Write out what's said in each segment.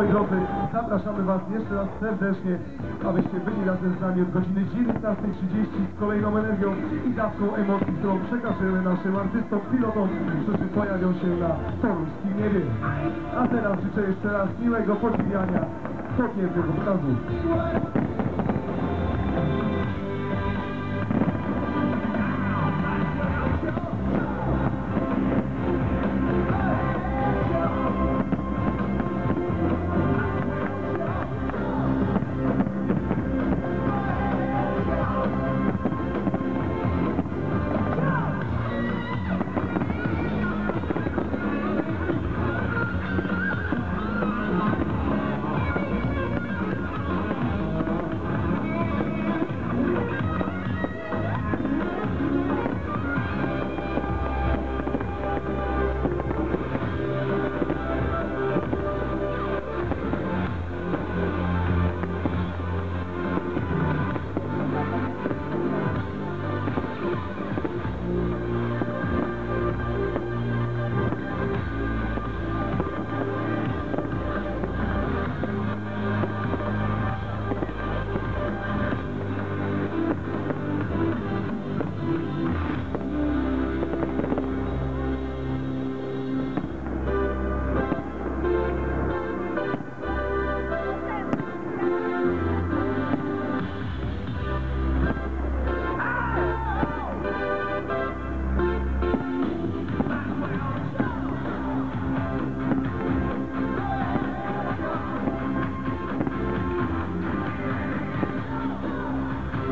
Drodzy, zapraszamy Was jeszcze raz serdecznie, abyście byli razem z nami od godziny 19.30 z kolejną energią i dawką emocji, którą przekażemy naszym artystom, pilotom, którzy pojawią się na toruńskim niebie. A teraz życzę jeszcze raz miłego podziwiania pięknego pokazu.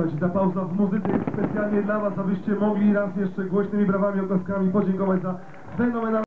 Słuchajcie, ta pauza w muzyce jest specjalnie dla Was, abyście mogli raz jeszcze głośnymi brawami, oklaskami podziękować za fenomenalne